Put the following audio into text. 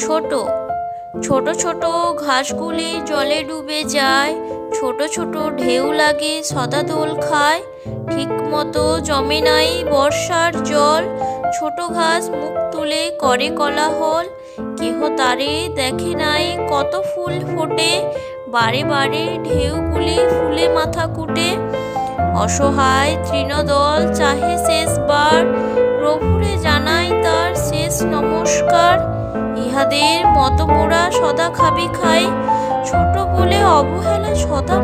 ছোট। ছোট ছোট ঘাসগুলি জলে ডুবে যায়, ছোট ছোট ঢেউ লাগে, সদা দোল খায় ঠিক মতো জমে নাই বর্ষার জল। ছোট ঘাস মুখ তুলে করে কলাহল, কেহ তারে দেখে নাই কত ফুল ফোটে, বারে বারে ঢেউগুলি ফুলে মাথা কুটে। অসহায় তৃণদল চাহে শেষবার, প্রভুরে জানাই তার শেষ নমস্কার। ইহাদের মতো পোড়া সদা খাবি খায় ছোট বলে অবহেলা সদা